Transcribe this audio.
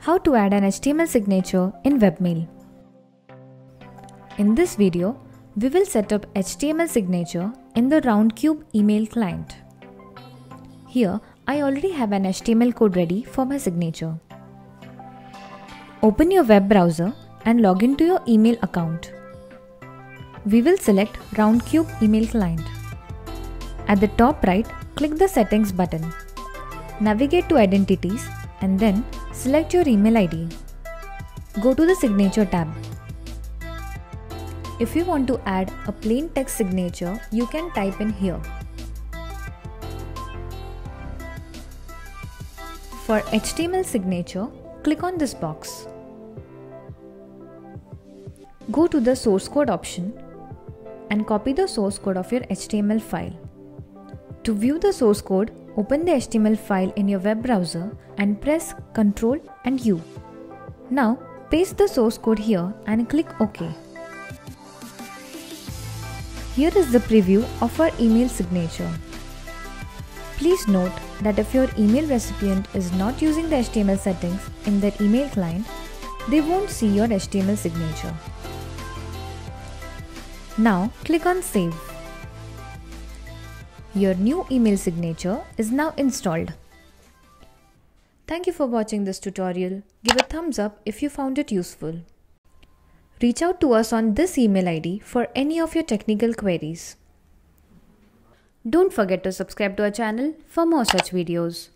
How to add an HTML signature in Webmail. In this video, we will set up HTML signature in the Roundcube email client. Here, I already have an HTML code ready for my signature. Open your web browser and log into your email account. We will select Roundcube email client. At the top right, click the settings button. Navigate to identities and then select your email ID. Go to the signature tab. If you want to add a plain text signature, you can type in here. For HTML signature, click on this box. Go to the source code option and copy the source code of your HTML file. To view the source code, open the HTML file in your web browser and press Ctrl and U. Now, paste the source code here and click OK. Here is the preview of our email signature. Please note that if your email recipient is not using the HTML settings in their email client, they won't see your HTML signature. Now click on Save. Your new email signature is now installed. Thank you for watching this tutorial. Give a thumbs up if you found it useful. Reach out to us on this email ID for any of your technical queries. Don't forget to subscribe to our channel for more such videos.